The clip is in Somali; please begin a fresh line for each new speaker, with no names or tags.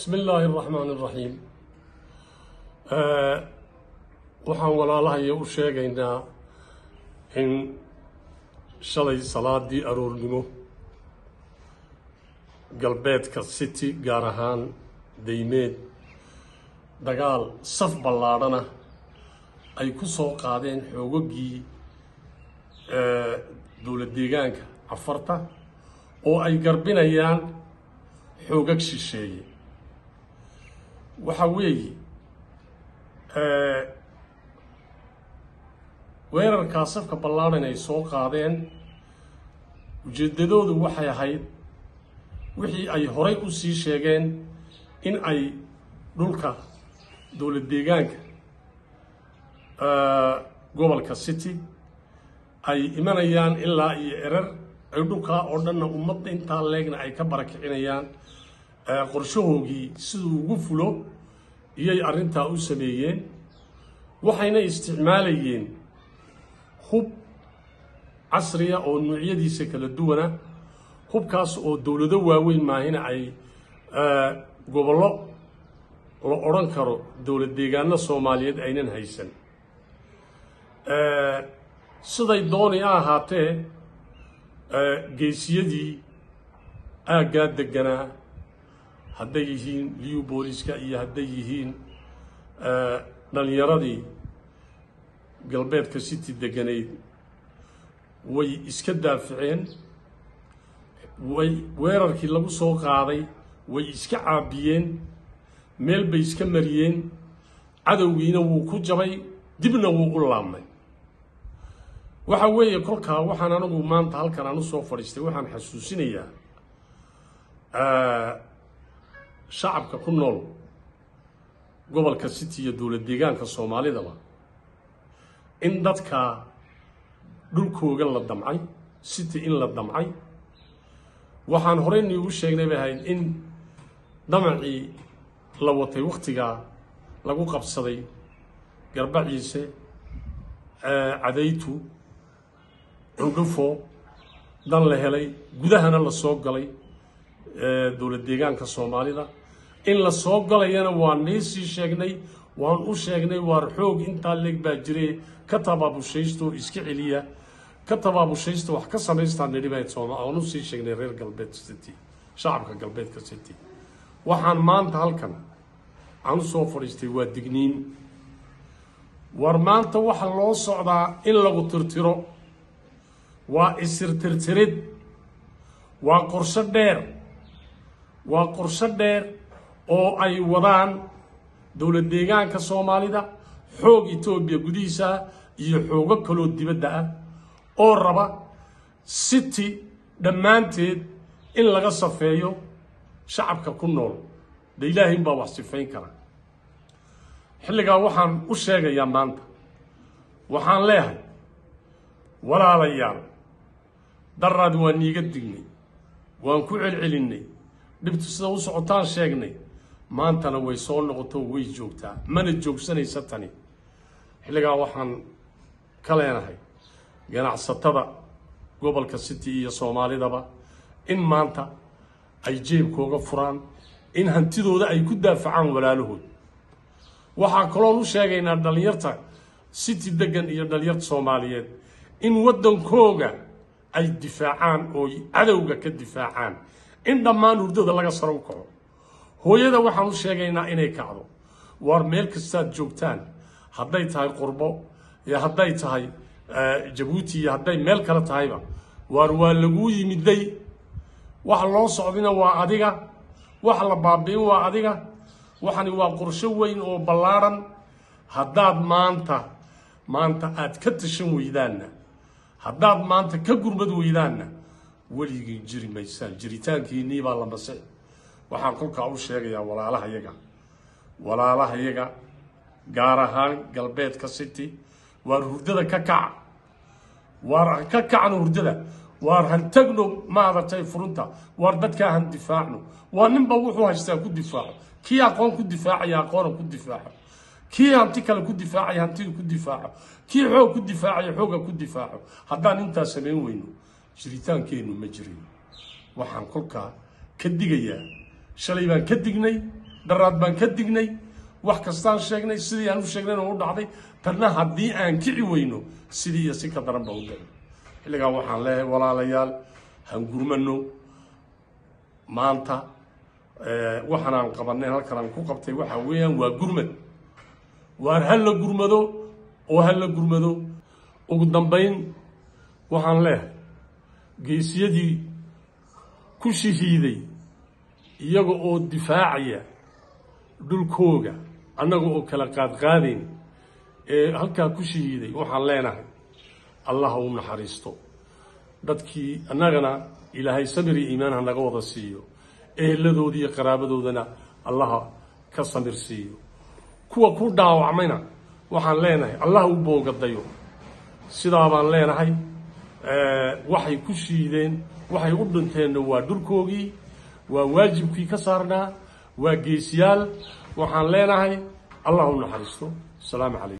bismi illaahi araxmaani araxiim waxaan walaalahaya u sheegaynaa in shalay salaadii aroornimo galbeedka city gaar ahaan daymeed dagaal saf ballaadhana ay ku soo qaadeen xoogagii dowlad deegaanka cafarta oo ay garbinayaan xoogag shisheeye waxa weeye weerarkaa safka ballaadhan ay soo qaadeen ujeeddadoodu waxay ahayd wixii ay horay u sii sheegeen in ay dhulka dowlad deegaanka gobolka city ay imanayaan ilaa iyo erer ay dhulkaa oo dhanna ummadda intaa leegna ay ka barakicinayaan qorshahoogii siduu ugu fulo iyay arrintaa u sameeyeen waxayna isticmaalayeen hub casriya oo nuucyadiisa kala duwana hubkaas oo dowlado waaweyn maahina ay gobollo la odhan karo dowlad deegaano soomaaliyeed aynan haysan siday dooni a ahaatee geesiyadii aaggaa deganaa hadday yihiin liyu booliska iyo hadday yihiin dhallinyaradii galbeedka city deganayd way iska daaficeen way weerarkii lagu soo qaaday way iska caabiyeen meel bay iska mariyeen cadowgiina wuu ku jabay dibna wuu u laabmay. Waxa weeye kolkaa waxaan anigu maanta halkan aan u soo fadhiistay waxaan xasuusinayaa shacabka ku nool gobolka city iyo dowlad deegaanka soomaalidaba in dadka dhulkooga la damcay city in la damcay. Waxaan horey niigu sheegnay bay ahayd in damacii la watay wakhtigaa lagu qabsaday garbaciise cadaytu cundhufo dan la helay gudahana la soo galay dowlad deegaanka soomaalida. In la soo galayana waan nii sii sheegnay waan u sheegnay waar xoog intaa leeg baa jire ka tabaabushaysto iska celiya. Ka tabaabushaysta wax ka samaystaa nidhibayd sooma aan u sii sheegnay reer galbeed city shacabka galbeedka city. Waxaan maanta halkan aan soo fadhiistay waa digniin. War maanta waxa loo socdaa in lagu tirtiro. Waa isirtirtirid waa qorsho dheer waa qorsho dheer oo ay wadaan dowlad deegaanka soomaalida xoog etoobiya gudihiisa iyo xoogo kaloo dibadda ah oo raba city dhammaanteed in laga safeeyo shacabka ku nool. De ilaahay unbaa wax sifayn kara. Xilligaa waxaan u sheegayaa maanta waxaan leehay walaalayaal daraad waa niiga dignay waan ku celcelinnay dhibtu sida u socotaan sheegnay. Maantana way soo noqoto way joogtaa. Mana joogsanaysa tani. Xilligaa waxaan ka leenahay ganacsatada gobolka city iyo soomaalidaba in maanta ay jeebkooga furaan in hantidooda ay ku daafacaan walaalahood waxaa kaloon u sheegaynaa dhallinyarta city degan iyo dhalinyarta soomaaliyeed in waddankooga ay difaacaan oo cadowga ka difaacaan إن دمان وردو دلقا سروكو هو يدا وحانو شاقينا إني كعدو وار ميلك الساد جوكتان هداي تهي قربو يا هداي تهي جبوتي يا هداي ميلك لا تهي با وار والقوي مدي وحالو صعبين واعديقا وحالو بابين واعديقا وحاني واقرشوين وبلارن هداد مانتا مانتا آت كتشن ويداننا هداد مانتا كقربد ويداننا weligii jiri maysaan jiritaankiinnii baa la mase waxaan kolkaa u sheegayaa walaalahayaga walaalahayaga gaar ahaan galbeedka city waar hurdada ka kaca. Waar ka kacno hurdada waar han tagno maadatay furunta waar dadkaa han difaacno. Waa ninba wuxuu haystaa ku difaaco. Kii aqoon ku difaacaya aqoona ku difaaco. Kii hanti kale ku difaacaya hantida ku difaaco. Kii xoog ku difaacaya xooga ku difaaco. Haddaan intaa samayn weyno jiritaankeennu ma jirin. Waxaan kolkaa ka digayaa. Shalay baan ka dignay dharaad baan ka dignay wax kastaan sheegnay sidii aan u sheegnayna u dhacday. Tanna haddii aan kici weyno sidii iyo si ka daran ba u galay. Xilligaa waxaan leeyahay walaalayaal han gurmano maanta waxaan aan qabanay halkan aan ku qabtay waxa weeyaan waa gurmad. Waar ha la gurmado oo ha la gurmado. Ugu dambayn waxaan leehay geesiyadii ku shahiiday iyaga oo difaacaya dhulkooga annaga oo kala qaadqaadayn ee halkaa ku shahiiday waxaan leenahay allah u naxariisto. Dadkii annagana ilaahay samir iyo iimaan ha naga wada siiyo. Eheladooda iyo qaraabadoodana allaha ka samir siiyo. Kuwa ku dhaawacmayna waxaan leenahay allah u boogadayo sidaa baan leenahay waxay ku shiideen waxay u dhinteenna waa dhulkoogii waa waajibkii ka saarnaa waa geesiyaal waxaan leenahay allah naxariisto. Asalaamu calaykum